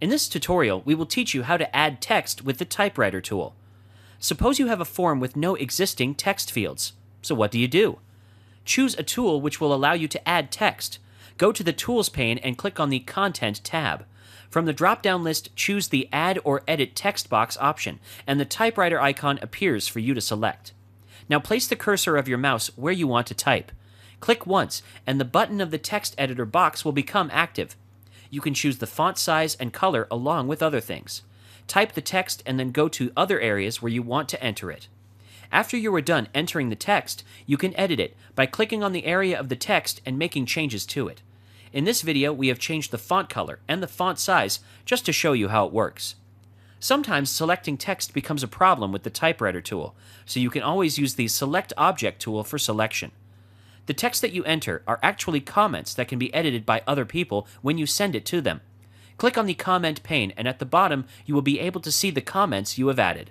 In this tutorial, we will teach you how to add text with the typewriter tool. Suppose you have a form with no existing text fields. So what do you do? Choose a tool which will allow you to add text. Go to the Tools pane and click on the Content tab. From the drop-down list, choose the Add or Edit Text Box option, and the typewriter icon appears for you to select. Now place the cursor of your mouse where you want to type. Click once, and the button of the text editor box will become active. You can choose the font size and color along with other things. Type the text and then go to other areas where you want to enter it. After you are done entering the text, you can edit it by clicking on the area of the text and making changes to it. In this video, we have changed the font color and the font size just to show you how it works. Sometimes selecting text becomes a problem with the typewriter tool, so you can always use the Select Object tool for selection. The texts that you enter are actually comments that can be edited by other people when you send it to them. Click on the comment pane, and at the bottom, you will be able to see the comments you have added.